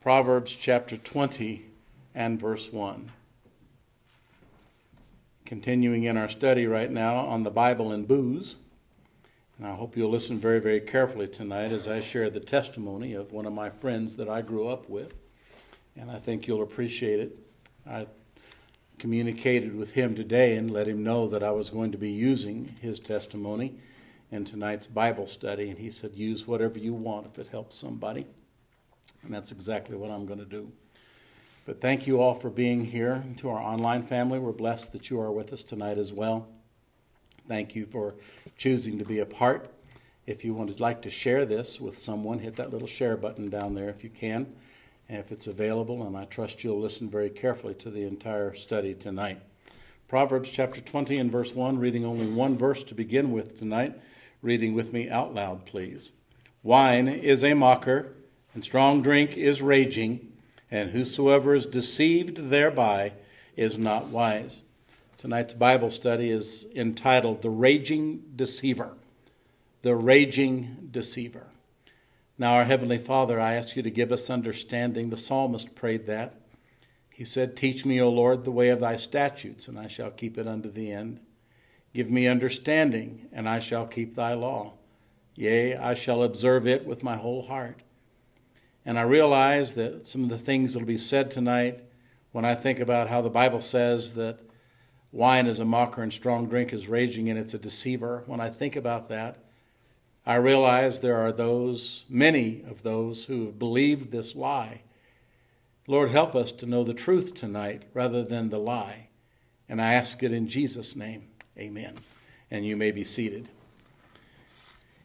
Proverbs chapter 20 and verse 1. Continuing in our study right now on the Bible and booze. And I hope you'll listen very, very carefully tonight as I share the testimony of one of my friends that I grew up with. And I think you'll appreciate it. I communicated with him today and let him know that I was going to be using his testimony in tonight's Bible study. And he said, Use whatever you want if it helps somebody. And that's exactly what I'm going to do. But thank you all for being here. To our online family, we're blessed that you are with us tonight as well. Thank you for choosing to be a part. If you would like to share this with someone, hit that little share button down there if you can, if it's available. And I trust you'll listen very carefully to the entire study tonight. Proverbs chapter 20 and verse 1, reading only one verse to begin with tonight. Reading with me out loud, please. Wine is a mocker and strong drink is raging, and whosoever is deceived thereby is not wise. Tonight's Bible study is entitled The Raging Deceiver. The Raging Deceiver. Now, our Heavenly Father, I ask you to give us understanding. The psalmist prayed that. He said, Teach me, O Lord, the way of thy statutes, and I shall keep it unto the end. Give me understanding, and I shall keep thy law. Yea, I shall observe it with my whole heart. And I realize that some of the things that will be said tonight, when I think about how the Bible says that wine is a mocker and strong drink is raging and it's a deceiver, when I think about that, I realize there are those, many of those, who have believed this lie. Lord, help us to know the truth tonight rather than the lie. And I ask it in Jesus' name. Amen. And you may be seated.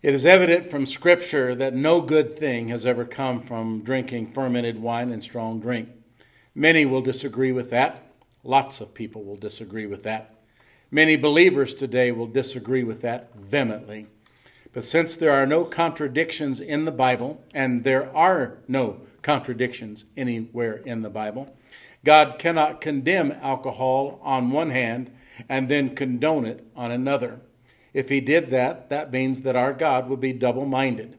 It is evident from Scripture that no good thing has ever come from drinking fermented wine and strong drink. Many will disagree with that. Lots of people will disagree with that. Many believers today will disagree with that vehemently. But since there are no contradictions in the Bible, and there are no contradictions anywhere in the Bible, God cannot condemn alcohol on one hand and then condone it on another. If he did that, that means that our God would be double minded.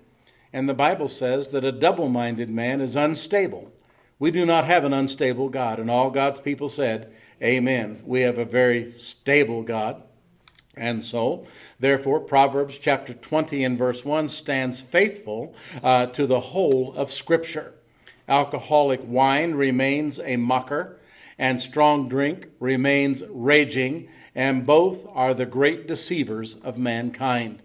And the Bible says that a double minded man is unstable. We do not have an unstable God. And all God's people said, Amen. We have a very stable God. And so, therefore, Proverbs chapter 20 and verse 1 stands faithful uh, to the whole of Scripture. Alcoholic wine remains a mocker, and strong drink remains raging, and both are the great deceivers of mankind.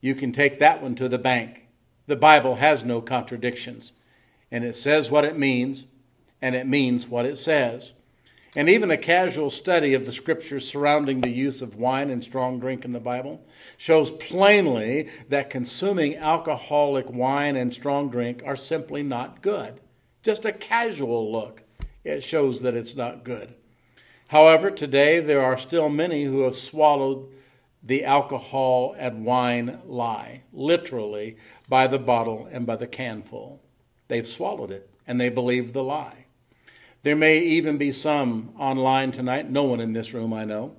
You can take that one to the bank. The Bible has no contradictions, and it says what it means, and it means what it says. And even a casual study of the scriptures surrounding the use of wine and strong drink in the Bible shows plainly that consuming alcoholic wine and strong drink are simply not good. Just a casual look, it shows that it's not good. However, today there are still many who have swallowed the alcohol and wine lie, literally by the bottle and by the canful. They've swallowed it and they believe the lie. There may even be some online tonight, no one in this room I know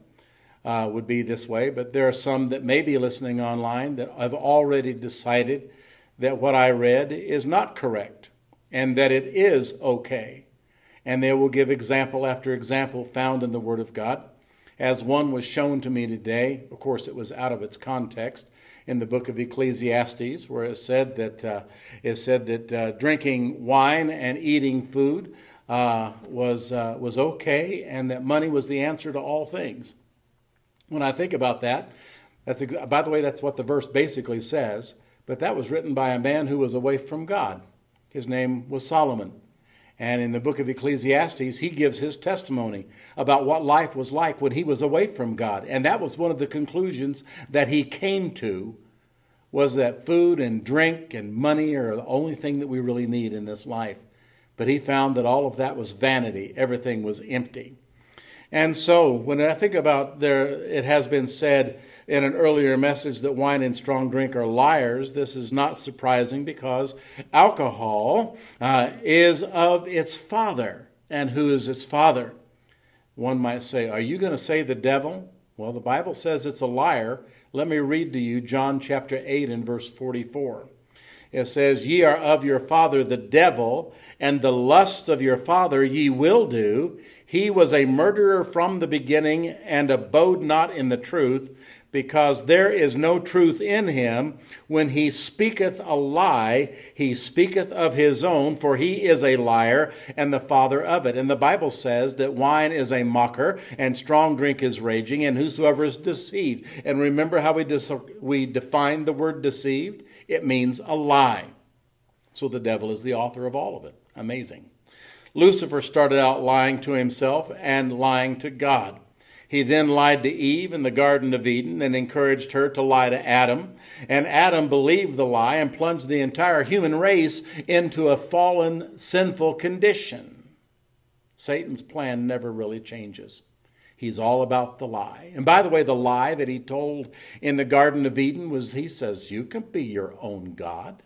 uh, would be this way, but there are some that may be listening online that have already decided that what I read is not correct and that it is okay and they will give example after example found in the Word of God. As one was shown to me today, of course, it was out of its context in the book of Ecclesiastes, where it said that uh, it said that uh, drinking wine and eating food uh, was uh, was okay, and that money was the answer to all things. When I think about that, that's ex- by the way, that's what the verse basically says. But that was written by a man who was away from God. His name was Solomon. And in the book of Ecclesiastes, he gives his testimony about what life was like when he was away from God. And that was one of the conclusions that he came to was that food and drink and money are the only thing that we really need in this life. But he found that all of that was vanity. Everything was empty. And so when I think about there, it has been said in an earlier message that wine and strong drink are liars, this is not surprising because alcohol uh, is of its father. And who is its father? One might say, Are you going to say the devil? Well, the Bible says it's a liar. Let me read to you John chapter 8 and verse 44. It says, Ye are of your father the devil, and the lusts of your father ye will do. He was a murderer from the beginning, and abode not in the truth, because there is no truth in him. When he speaketh a lie, he speaketh of his own, for he is a liar and the father of it. And the Bible says that wine is a mocker and strong drink is raging, and whosoever is deceived. And remember how we, dis- we define the word deceived? It means a lie. So the devil is the author of all of it. Amazing. Lucifer started out lying to himself and lying to God. He then lied to Eve in the Garden of Eden and encouraged her to lie to Adam. And Adam believed the lie and plunged the entire human race into a fallen, sinful condition. Satan's plan never really changes. He's all about the lie. And by the way, the lie that he told in the Garden of Eden was he says, You can be your own God.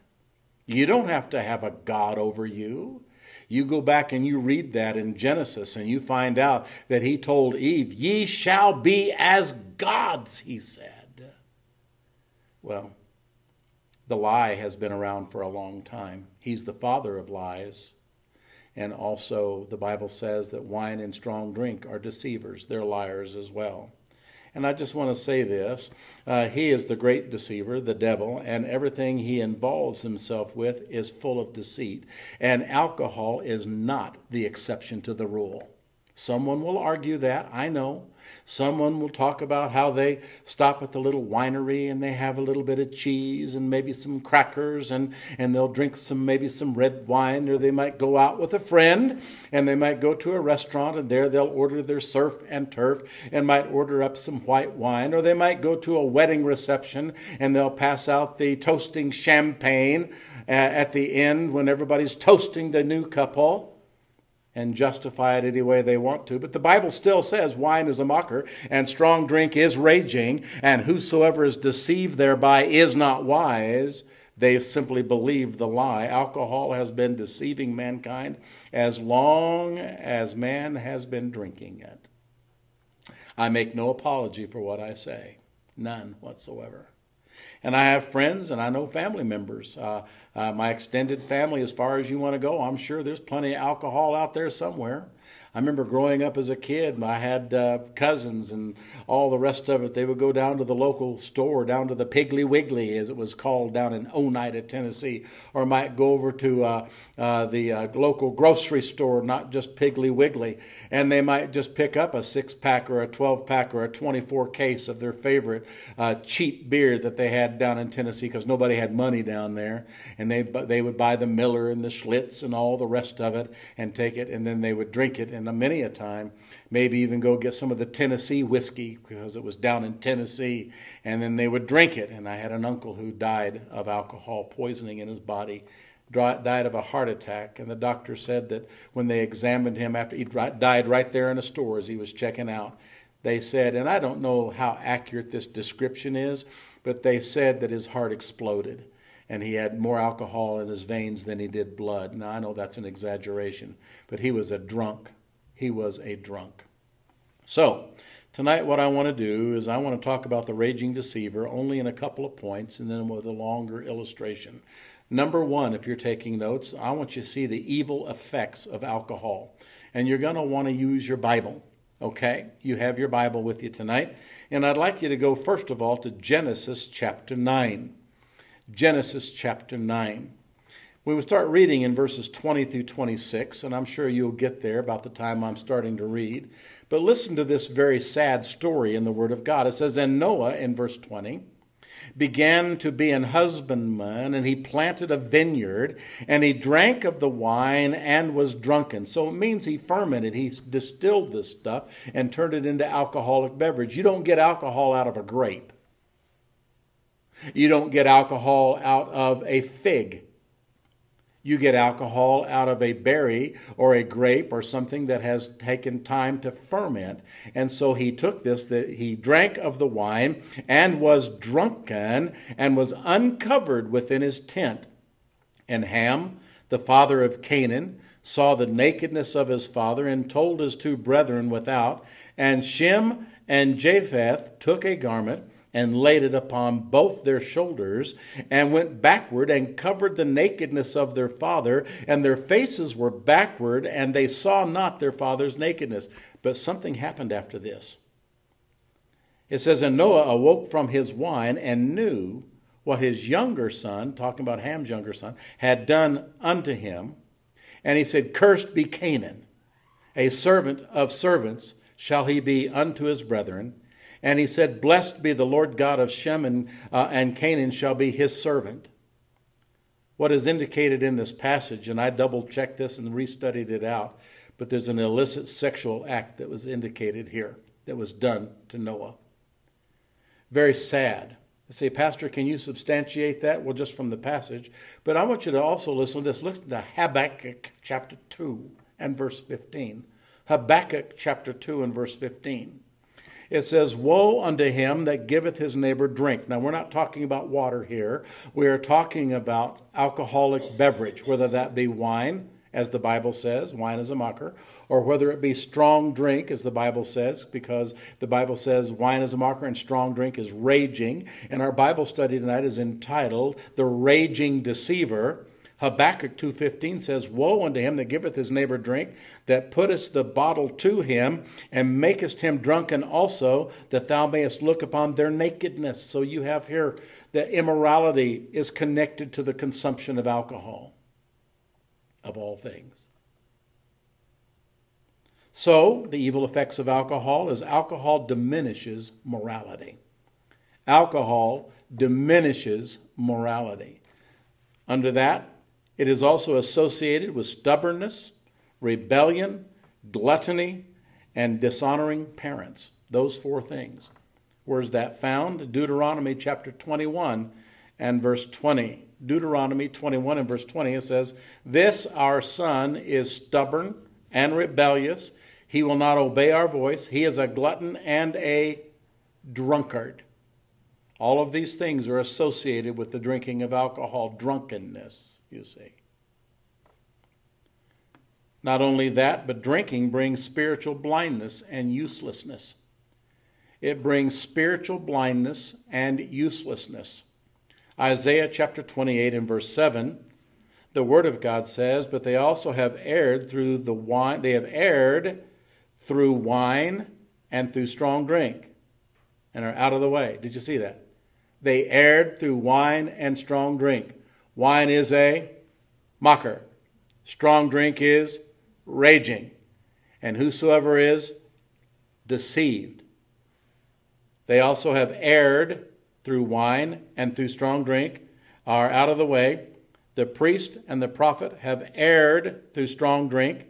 You don't have to have a God over you. You go back and you read that in Genesis and you find out that he told Eve, Ye shall be as gods, he said. Well, the lie has been around for a long time. He's the father of lies. And also, the Bible says that wine and strong drink are deceivers, they're liars as well. And I just want to say this uh, He is the great deceiver, the devil, and everything he involves himself with is full of deceit. And alcohol is not the exception to the rule. Someone will argue that, I know. Someone will talk about how they stop at the little winery and they have a little bit of cheese and maybe some crackers and, and they'll drink some maybe some red wine or they might go out with a friend and they might go to a restaurant and there they'll order their surf and turf and might order up some white wine or they might go to a wedding reception and they'll pass out the toasting champagne uh, at the end when everybody's toasting the new couple and justify it any way they want to. But the Bible still says wine is a mocker and strong drink is raging, and whosoever is deceived thereby is not wise. They've simply believed the lie. Alcohol has been deceiving mankind as long as man has been drinking it. I make no apology for what I say, none whatsoever. And I have friends and I know family members. Uh, uh, my extended family, as far as you want to go, I'm sure there's plenty of alcohol out there somewhere. I remember growing up as a kid, I had uh, cousins and all the rest of it. They would go down to the local store, down to the Piggly Wiggly, as it was called down in Oneida, Tennessee, or might go over to uh, uh, the uh, local grocery store, not just Piggly Wiggly, and they might just pick up a six pack or a 12 pack or a 24 case of their favorite uh, cheap beer that they had down in Tennessee because nobody had money down there. And they, they would buy the Miller and the Schlitz and all the rest of it and take it, and then they would drink it. And and many a time, maybe even go get some of the Tennessee whiskey because it was down in Tennessee, and then they would drink it. And I had an uncle who died of alcohol poisoning in his body, died of a heart attack, and the doctor said that when they examined him after he died right there in a store as he was checking out, they said, and I don't know how accurate this description is, but they said that his heart exploded and he had more alcohol in his veins than he did blood. Now, I know that's an exaggeration, but he was a drunk he was a drunk. So, tonight, what I want to do is I want to talk about the raging deceiver only in a couple of points and then with a longer illustration. Number one, if you're taking notes, I want you to see the evil effects of alcohol. And you're going to want to use your Bible. Okay? You have your Bible with you tonight. And I'd like you to go, first of all, to Genesis chapter 9. Genesis chapter 9. We will start reading in verses 20 through 26, and I'm sure you'll get there about the time I'm starting to read. But listen to this very sad story in the Word of God. It says, And Noah, in verse 20, began to be an husbandman, and he planted a vineyard, and he drank of the wine and was drunken. So it means he fermented, he distilled this stuff and turned it into alcoholic beverage. You don't get alcohol out of a grape. You don't get alcohol out of a fig. You get alcohol out of a berry or a grape or something that has taken time to ferment. And so he took this, that he drank of the wine and was drunken and was uncovered within his tent. And Ham, the father of Canaan, saw the nakedness of his father and told his two brethren without. And Shem and Japheth took a garment and laid it upon both their shoulders, and went backward and covered the nakedness of their father, and their faces were backward, and they saw not their father's nakedness. But something happened after this. It says, And Noah awoke from his wine and knew what his younger son, talking about Ham's younger son, had done unto him. And he said, Cursed be Canaan, a servant of servants shall he be unto his brethren. And he said, Blessed be the Lord God of Shem, and, uh, and Canaan shall be his servant. What is indicated in this passage, and I double checked this and restudied it out, but there's an illicit sexual act that was indicated here that was done to Noah. Very sad. I say, Pastor, can you substantiate that? Well, just from the passage. But I want you to also listen to this. Listen to Habakkuk chapter 2 and verse 15. Habakkuk chapter 2 and verse 15. It says, Woe unto him that giveth his neighbor drink. Now, we're not talking about water here. We are talking about alcoholic beverage, whether that be wine, as the Bible says, wine is a mocker, or whether it be strong drink, as the Bible says, because the Bible says wine is a mocker and strong drink is raging. And our Bible study tonight is entitled The Raging Deceiver. Habakkuk 2.15 says, Woe unto him that giveth his neighbor drink, that puttest the bottle to him, and makest him drunken also, that thou mayest look upon their nakedness. So you have here that immorality is connected to the consumption of alcohol, of all things. So, the evil effects of alcohol is alcohol diminishes morality. Alcohol diminishes morality. Under that, it is also associated with stubbornness, rebellion, gluttony, and dishonoring parents. Those four things. Where is that found? Deuteronomy chapter 21 and verse 20. Deuteronomy 21 and verse 20 it says, This our son is stubborn and rebellious. He will not obey our voice. He is a glutton and a drunkard. All of these things are associated with the drinking of alcohol, drunkenness you see. Not only that, but drinking brings spiritual blindness and uselessness. It brings spiritual blindness and uselessness. Isaiah chapter 28 and verse 7, the word of God says, But they also have erred through the wine, they have erred through wine and through strong drink and are out of the way. Did you see that? They erred through wine and strong drink. Wine is a mocker. Strong drink is raging. And whosoever is deceived. They also have erred through wine and through strong drink, are out of the way. The priest and the prophet have erred through strong drink.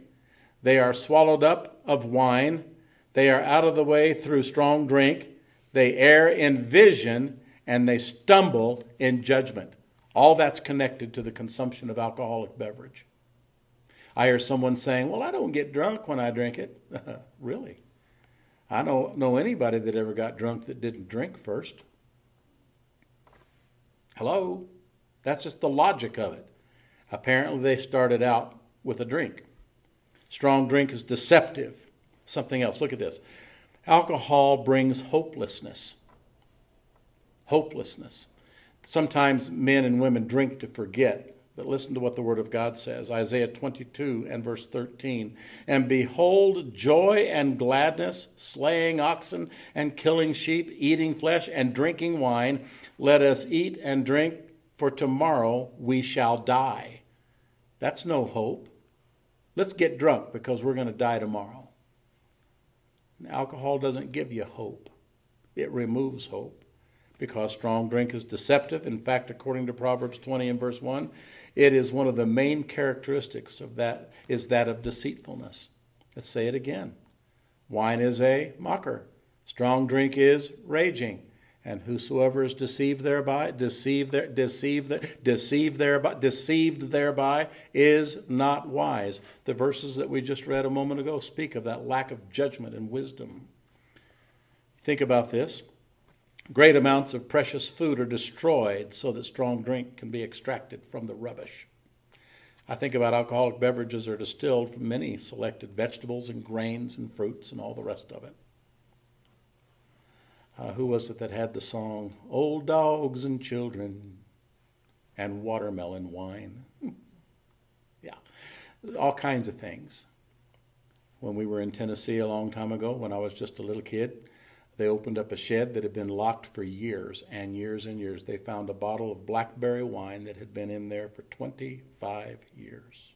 They are swallowed up of wine. They are out of the way through strong drink. They err in vision and they stumble in judgment. All that's connected to the consumption of alcoholic beverage. I hear someone saying, Well, I don't get drunk when I drink it. really? I don't know anybody that ever got drunk that didn't drink first. Hello? That's just the logic of it. Apparently, they started out with a drink. Strong drink is deceptive. Something else. Look at this. Alcohol brings hopelessness. Hopelessness. Sometimes men and women drink to forget. But listen to what the Word of God says Isaiah 22 and verse 13. And behold, joy and gladness, slaying oxen and killing sheep, eating flesh and drinking wine. Let us eat and drink, for tomorrow we shall die. That's no hope. Let's get drunk because we're going to die tomorrow. Alcohol doesn't give you hope, it removes hope because strong drink is deceptive. In fact, according to Proverbs 20 and verse 1, it is one of the main characteristics of that is that of deceitfulness. Let's say it again. Wine is a mocker. Strong drink is raging. And whosoever is deceived thereby, deceived there, deceived, deceived thereby, deceived thereby is not wise. The verses that we just read a moment ago speak of that lack of judgment and wisdom. Think about this. Great amounts of precious food are destroyed so that strong drink can be extracted from the rubbish. I think about alcoholic beverages are distilled from many selected vegetables and grains and fruits and all the rest of it. Uh, who was it that had the song, Old Dogs and Children and Watermelon Wine? yeah, all kinds of things. When we were in Tennessee a long time ago, when I was just a little kid, they opened up a shed that had been locked for years and years and years. They found a bottle of blackberry wine that had been in there for 25 years.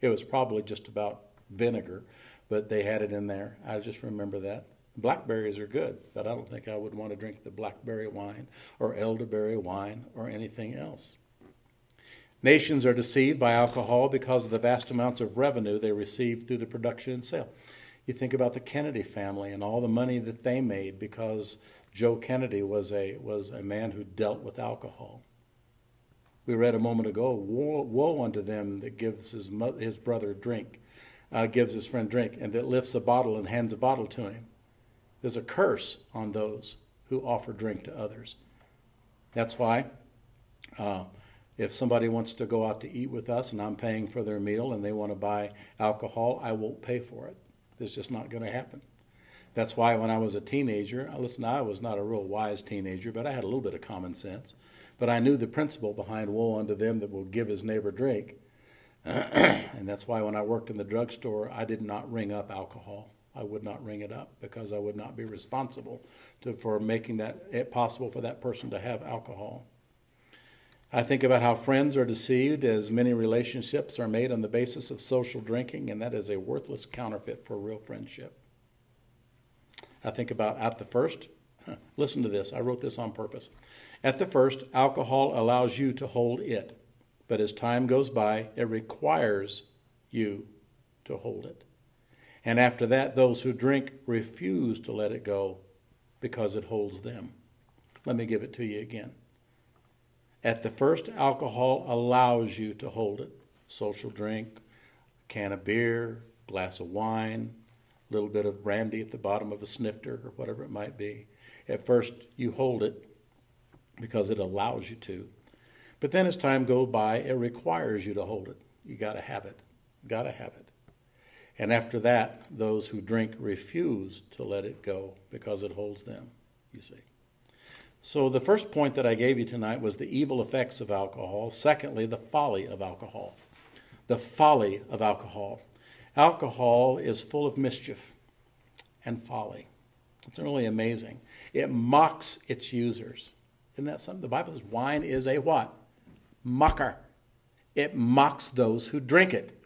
It was probably just about vinegar, but they had it in there. I just remember that. Blackberries are good, but I don't think I would want to drink the blackberry wine or elderberry wine or anything else. Nations are deceived by alcohol because of the vast amounts of revenue they receive through the production and sale. You think about the Kennedy family and all the money that they made because Joe Kennedy was a, was a man who dealt with alcohol. We read a moment ago, woe, woe unto them that gives his, his brother drink, uh, gives his friend drink, and that lifts a bottle and hands a bottle to him. There's a curse on those who offer drink to others. That's why uh, if somebody wants to go out to eat with us and I'm paying for their meal and they want to buy alcohol, I won't pay for it. It's just not going to happen. That's why when I was a teenager, listen, I was not a real wise teenager, but I had a little bit of common sense. But I knew the principle behind woe unto them that will give his neighbor drink. and that's why when I worked in the drugstore, I did not ring up alcohol. I would not ring it up because I would not be responsible to, for making that it possible for that person to have alcohol. I think about how friends are deceived as many relationships are made on the basis of social drinking, and that is a worthless counterfeit for real friendship. I think about at the first, listen to this, I wrote this on purpose. At the first, alcohol allows you to hold it, but as time goes by, it requires you to hold it. And after that, those who drink refuse to let it go because it holds them. Let me give it to you again. At the first, alcohol allows you to hold it. Social drink, can of beer, glass of wine, a little bit of brandy at the bottom of a snifter or whatever it might be. At first, you hold it because it allows you to. But then as time goes by, it requires you to hold it. You got to have it. Got to have it. And after that, those who drink refuse to let it go because it holds them, you see. So, the first point that I gave you tonight was the evil effects of alcohol. Secondly, the folly of alcohol. The folly of alcohol. Alcohol is full of mischief and folly. It's really amazing. It mocks its users. Isn't that something? The Bible says wine is a what? Mocker. It mocks those who drink it.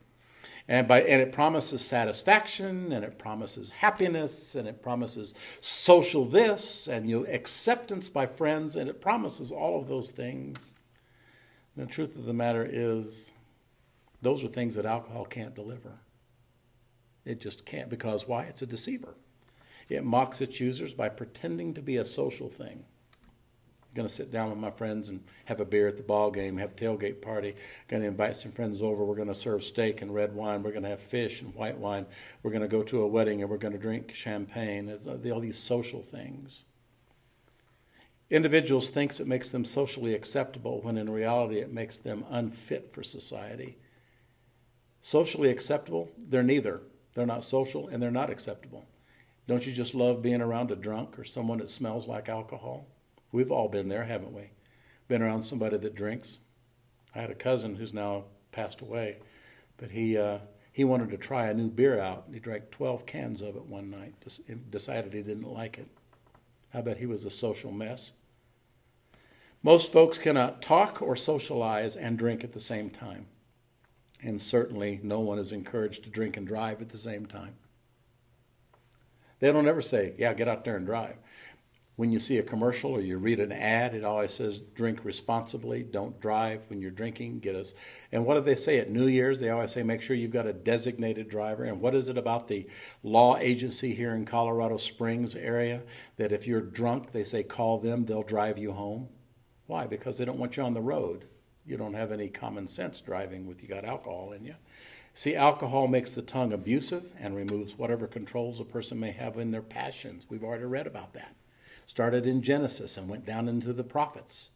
And, by, and it promises satisfaction, and it promises happiness, and it promises social this, and you know, acceptance by friends, and it promises all of those things. The truth of the matter is, those are things that alcohol can't deliver. It just can't, because why? It's a deceiver. It mocks its users by pretending to be a social thing going to sit down with my friends and have a beer at the ball game, have a tailgate party. Going to invite some friends over. We're going to serve steak and red wine. We're going to have fish and white wine. We're going to go to a wedding and we're going to drink champagne. It's uh, all these social things. Individuals thinks it makes them socially acceptable when in reality it makes them unfit for society. Socially acceptable, they're neither. They're not social and they're not acceptable. Don't you just love being around a drunk or someone that smells like alcohol? We've all been there, haven't we? Been around somebody that drinks. I had a cousin who's now passed away, but he uh, he wanted to try a new beer out. He drank 12 cans of it one night. Decided he didn't like it. I bet he was a social mess. Most folks cannot talk or socialize and drink at the same time. And certainly no one is encouraged to drink and drive at the same time. They don't ever say, Yeah, get out there and drive when you see a commercial or you read an ad, it always says drink responsibly, don't drive when you're drinking, get us. And what do they say at New Year's? They always say make sure you've got a designated driver. And what is it about the law agency here in Colorado Springs area that if you're drunk, they say call them, they'll drive you home? Why? Because they don't want you on the road. You don't have any common sense driving with you got alcohol in you. See, alcohol makes the tongue abusive and removes whatever controls a person may have in their passions. We've already read about that started in Genesis and went down into the prophets.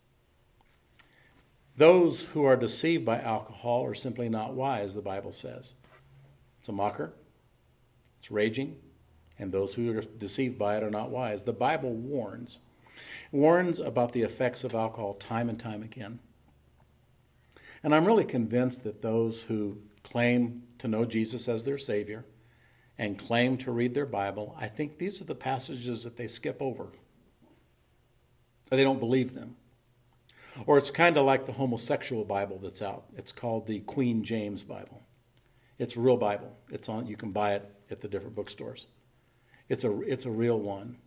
Those who are deceived by alcohol are simply not wise, the Bible says. It's a mocker, it's raging, and those who are deceived by it are not wise. The Bible warns, warns about the effects of alcohol time and time again. And I'm really convinced that those who claim to know Jesus as their Savior and claim to read their Bible, I think these are the passages that they skip over. Or they don't believe them. Or it's kind of like the homosexual Bible that's out. It's called the Queen James Bible. It's a real Bible. It's on you can buy it at the different bookstores. It's a it's a real one.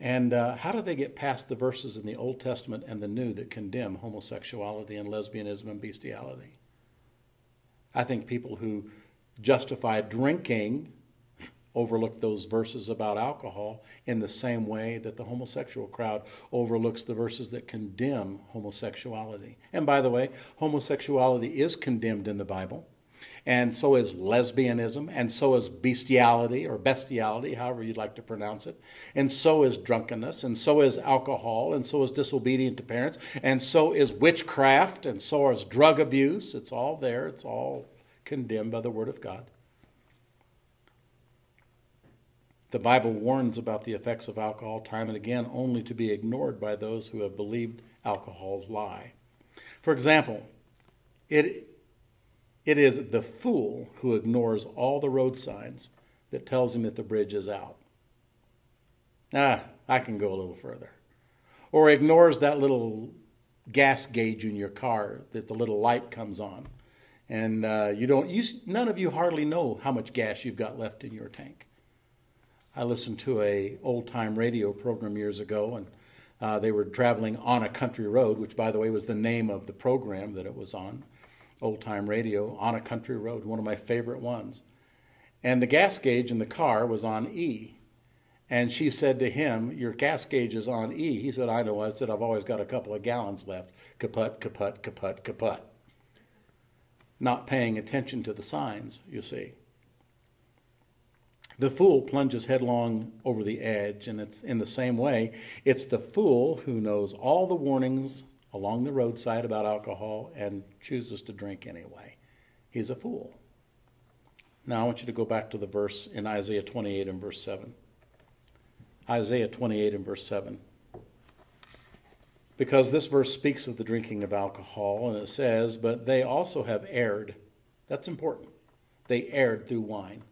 And uh, how do they get past the verses in the Old Testament and the New that condemn homosexuality and lesbianism and bestiality? I think people who justify drinking overlook those verses about alcohol in the same way that the homosexual crowd overlooks the verses that condemn homosexuality. And by the way, homosexuality is condemned in the Bible, and so is lesbianism, and so is bestiality or bestiality, however you'd like to pronounce it, and so is drunkenness, and so is alcohol, and so is disobedience to parents, and so is witchcraft, and so is drug abuse. It's all there, it's all condemned by the Word of God. The Bible warns about the effects of alcohol time and again, only to be ignored by those who have believed alcohol's lie. For example, it, it is the fool who ignores all the road signs that tells him that the bridge is out. Ah, I can go a little further. Or ignores that little gas gauge in your car that the little light comes on. And uh, you don't, you, none of you hardly know how much gas you've got left in your tank. I listened to a old time radio program years ago, and uh, they were traveling on a country road, which, by the way, was the name of the program that it was on. Old time radio on a country road, one of my favorite ones. And the gas gauge in the car was on E. And she said to him, Your gas gauge is on E. He said, I know. I said, I've always got a couple of gallons left. Kaput, kaput, kaput, kaput. Not paying attention to the signs, you see. The fool plunges headlong over the edge, and it's in the same way. It's the fool who knows all the warnings along the roadside about alcohol and chooses to drink anyway. He's a fool. Now I want you to go back to the verse in Isaiah 28 and verse 7. Isaiah 28 and verse 7. Because this verse speaks of the drinking of alcohol, and it says, But they also have erred. That's important. They erred through wine.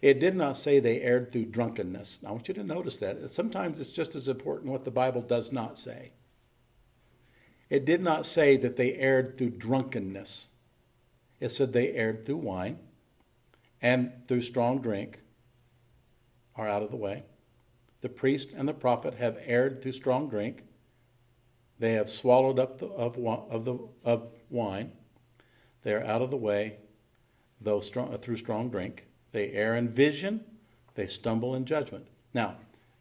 It did not say they erred through drunkenness. I want you to notice that. Sometimes it's just as important what the Bible does not say. It did not say that they erred through drunkenness. It said they erred through wine and through strong drink are out of the way. The priest and the prophet have erred through strong drink. They have swallowed up the, of, of, the, of wine. They are out of the way, though strong, through strong drink. They err in vision, they stumble in judgment. Now,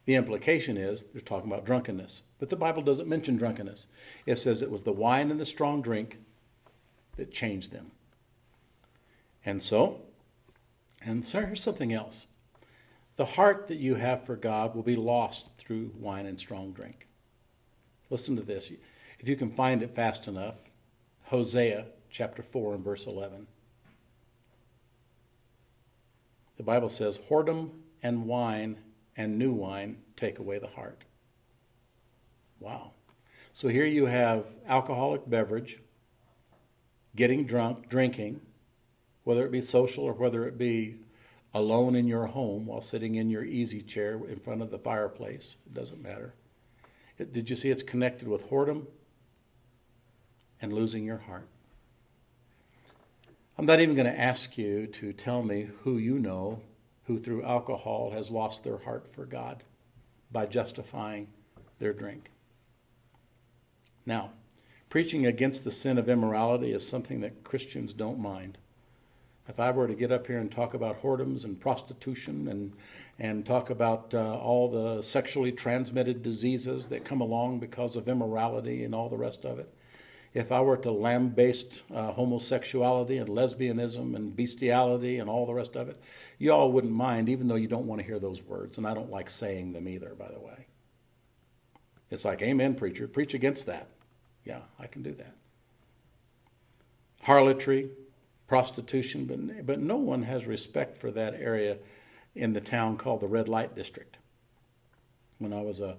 the implication is they're talking about drunkenness. But the Bible doesn't mention drunkenness. It says it was the wine and the strong drink that changed them. And so, and so here's something else. The heart that you have for God will be lost through wine and strong drink. Listen to this. If you can find it fast enough, Hosea chapter 4 and verse 11. The Bible says, whoredom and wine and new wine take away the heart. Wow. So here you have alcoholic beverage, getting drunk, drinking, whether it be social or whether it be alone in your home while sitting in your easy chair in front of the fireplace. It doesn't matter. It, did you see it's connected with whoredom and losing your heart? I'm not even going to ask you to tell me who you know who through alcohol has lost their heart for God by justifying their drink. Now, preaching against the sin of immorality is something that Christians don't mind. If I were to get up here and talk about whoredoms and prostitution and, and talk about uh, all the sexually transmitted diseases that come along because of immorality and all the rest of it, if I were to lambaste uh, homosexuality and lesbianism and bestiality and all the rest of it, you all wouldn't mind, even though you don't want to hear those words. And I don't like saying them either, by the way. It's like, Amen, preacher, preach against that. Yeah, I can do that. Harlotry, prostitution, but, but no one has respect for that area in the town called the Red Light District. When I was a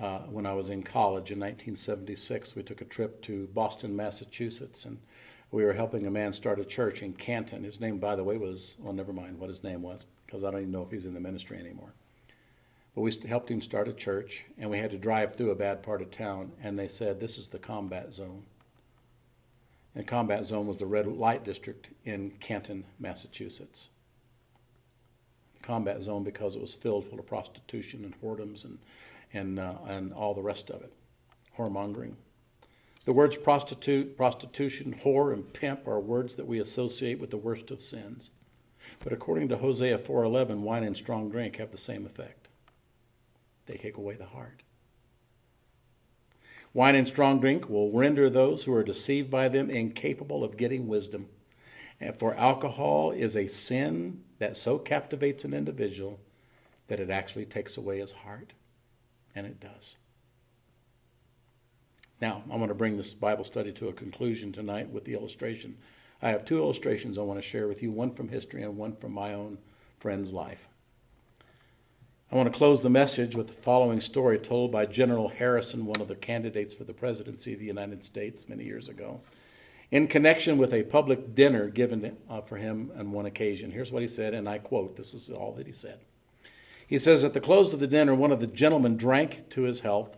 uh, when I was in college in 1976, we took a trip to Boston, Massachusetts, and we were helping a man start a church in Canton. His name, by the way, was well, never mind what his name was, because I don't even know if he's in the ministry anymore. But we helped him start a church, and we had to drive through a bad part of town, and they said, This is the combat zone. And combat zone was the red light district in Canton, Massachusetts. Combat zone because it was filled full of prostitution and whoredoms and, and, uh, and all the rest of it, whoremongering. The words prostitute, prostitution, whore, and pimp are words that we associate with the worst of sins. But according to Hosea 4:11, wine and strong drink have the same effect. They take away the heart. Wine and strong drink will render those who are deceived by them incapable of getting wisdom. And for alcohol is a sin that so captivates an individual that it actually takes away his heart. And it does. Now, I'm going to bring this Bible study to a conclusion tonight with the illustration. I have two illustrations I want to share with you one from history and one from my own friend's life. I want to close the message with the following story told by General Harrison, one of the candidates for the presidency of the United States many years ago, in connection with a public dinner given uh, for him on one occasion. Here's what he said, and I quote this is all that he said. He says, At the close of the dinner, one of the gentlemen drank to his health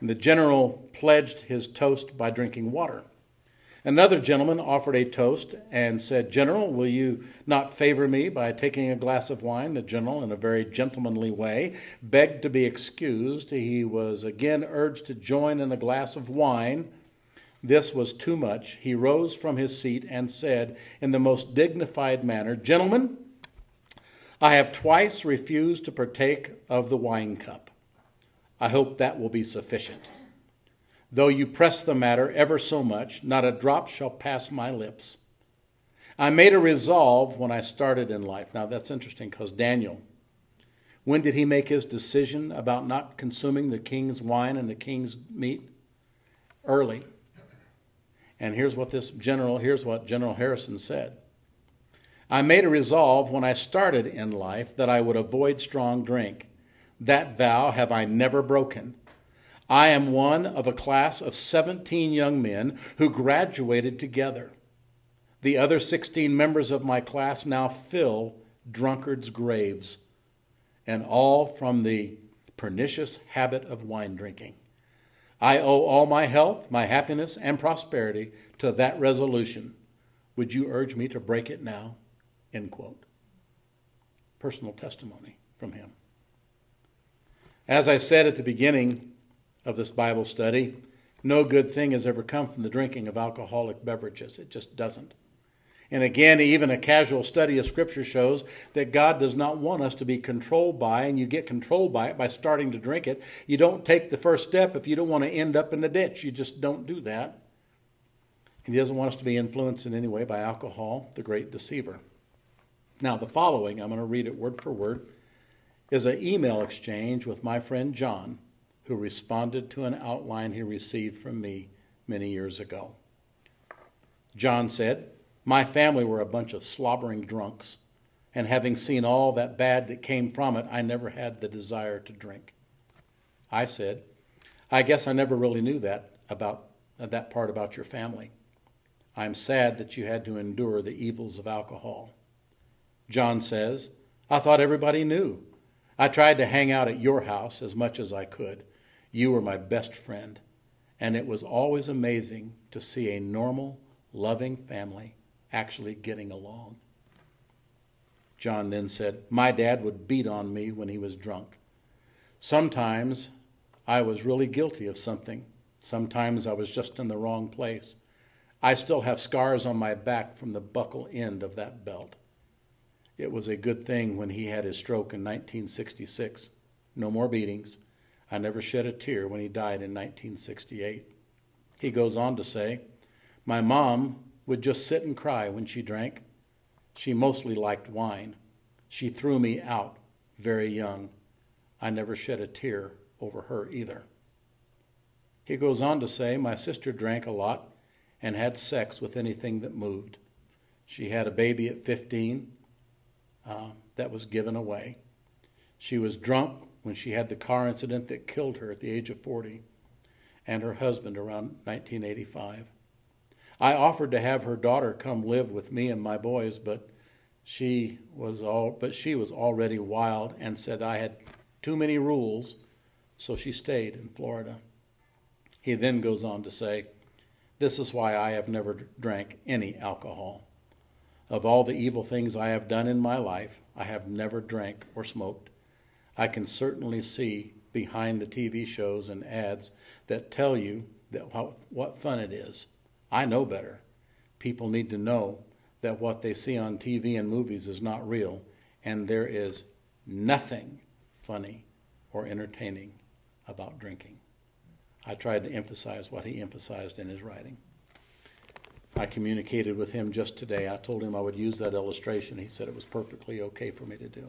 and the general pledged his toast by drinking water. Another gentleman offered a toast and said, General, will you not favor me by taking a glass of wine? The general, in a very gentlemanly way, begged to be excused. He was again urged to join in a glass of wine. This was too much. He rose from his seat and said, in the most dignified manner, Gentlemen, I have twice refused to partake of the wine cup. I hope that will be sufficient. Though you press the matter ever so much, not a drop shall pass my lips. I made a resolve when I started in life. Now that's interesting because Daniel, when did he make his decision about not consuming the king's wine and the king's meat? Early. And here's what this general, here's what General Harrison said. I made a resolve when I started in life that I would avoid strong drink. That vow have I never broken. I am one of a class of 17 young men who graduated together. The other 16 members of my class now fill drunkards' graves, and all from the pernicious habit of wine drinking. I owe all my health, my happiness, and prosperity to that resolution. Would you urge me to break it now? End quote. Personal testimony from him. As I said at the beginning of this Bible study, no good thing has ever come from the drinking of alcoholic beverages. It just doesn't. And again, even a casual study of Scripture shows that God does not want us to be controlled by, and you get controlled by it by starting to drink it. You don't take the first step if you don't want to end up in the ditch. You just don't do that. And He doesn't want us to be influenced in any way by alcohol, the great deceiver. Now, the following, I'm going to read it word for word is an email exchange with my friend John, who responded to an outline he received from me many years ago. John said, My family were a bunch of slobbering drunks, and having seen all that bad that came from it, I never had the desire to drink. I said, I guess I never really knew that about that part about your family. I'm sad that you had to endure the evils of alcohol. John says, I thought everybody knew. I tried to hang out at your house as much as I could. You were my best friend, and it was always amazing to see a normal, loving family actually getting along. John then said, My dad would beat on me when he was drunk. Sometimes I was really guilty of something. Sometimes I was just in the wrong place. I still have scars on my back from the buckle end of that belt. It was a good thing when he had his stroke in 1966. No more beatings. I never shed a tear when he died in 1968. He goes on to say, My mom would just sit and cry when she drank. She mostly liked wine. She threw me out very young. I never shed a tear over her either. He goes on to say, My sister drank a lot and had sex with anything that moved. She had a baby at 15 uh, that was given away. She was drunk when she had the car incident that killed her at the age of 40 and her husband around 1985. I offered to have her daughter come live with me and my boys, but she was all but she was already wild and said I had too many rules, so she stayed in Florida. He then goes on to say, This is why I have never drank any alcohol. Of all the evil things I have done in my life, I have never drank or smoked. I can certainly see behind the TV shows and ads that tell you that what, what fun it is. I know better. People need to know that what they see on TV and movies is not real, and there is nothing funny or entertaining about drinking. I tried to emphasize what he emphasized in his writing. I communicated with him just today. I told him I would use that illustration. He said it was perfectly okay for me to do.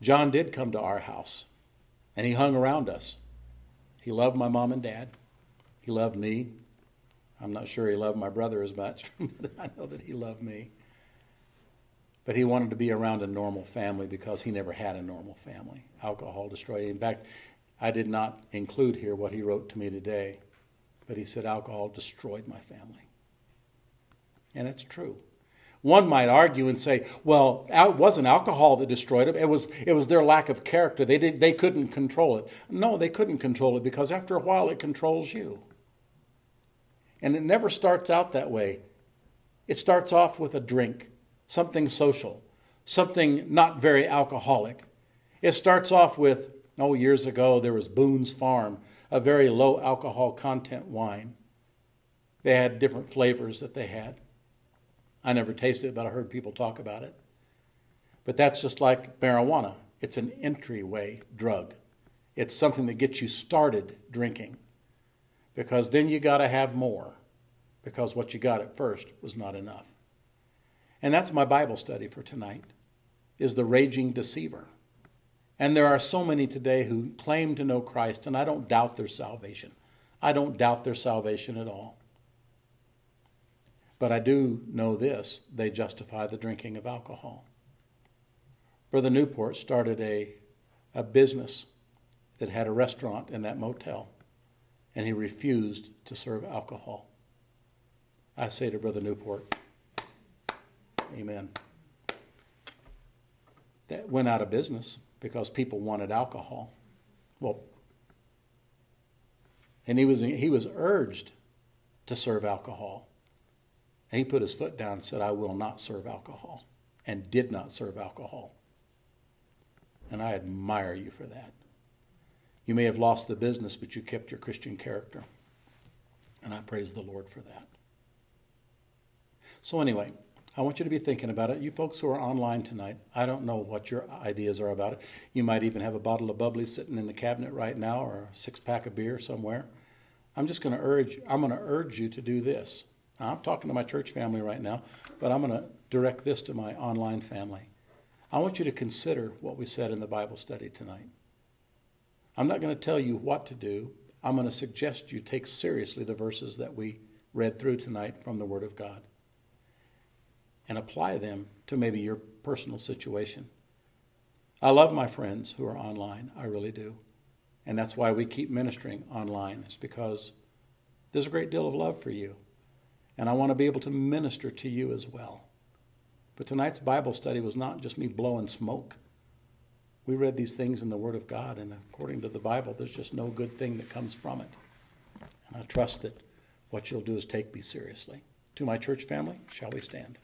John did come to our house, and he hung around us. He loved my mom and dad. He loved me. I'm not sure he loved my brother as much, but I know that he loved me. But he wanted to be around a normal family because he never had a normal family. Alcohol destroyed. In fact, I did not include here what he wrote to me today, but he said alcohol destroyed my family. And it's true. One might argue and say, well, it wasn't alcohol that destroyed them. It was, it was their lack of character. They, did, they couldn't control it. No, they couldn't control it because after a while it controls you. And it never starts out that way. It starts off with a drink, something social, something not very alcoholic. It starts off with, oh, years ago there was Boone's Farm, a very low alcohol content wine. They had different flavors that they had. I never tasted it, but I heard people talk about it. But that's just like marijuana. It's an entryway drug. It's something that gets you started drinking. Because then you got to have more. Because what you got at first was not enough. And that's my Bible study for tonight. Is the raging deceiver. And there are so many today who claim to know Christ, and I don't doubt their salvation. I don't doubt their salvation at all. But I do know this they justify the drinking of alcohol. Brother Newport started a, a business that had a restaurant in that motel, and he refused to serve alcohol. I say to Brother Newport, Amen. That went out of business because people wanted alcohol. Well, and he was, he was urged to serve alcohol. And he put his foot down and said, I will not serve alcohol, and did not serve alcohol. And I admire you for that. You may have lost the business, but you kept your Christian character. And I praise the Lord for that. So, anyway, I want you to be thinking about it. You folks who are online tonight, I don't know what your ideas are about it. You might even have a bottle of bubbly sitting in the cabinet right now or a six pack of beer somewhere. I'm just going to urge I'm going to urge you to do this. I'm talking to my church family right now, but I'm going to direct this to my online family. I want you to consider what we said in the Bible study tonight. I'm not going to tell you what to do. I'm going to suggest you take seriously the verses that we read through tonight from the Word of God and apply them to maybe your personal situation. I love my friends who are online. I really do. And that's why we keep ministering online, is because there's a great deal of love for you. And I want to be able to minister to you as well. But tonight's Bible study was not just me blowing smoke. We read these things in the Word of God, and according to the Bible, there's just no good thing that comes from it. And I trust that what you'll do is take me seriously. To my church family, shall we stand?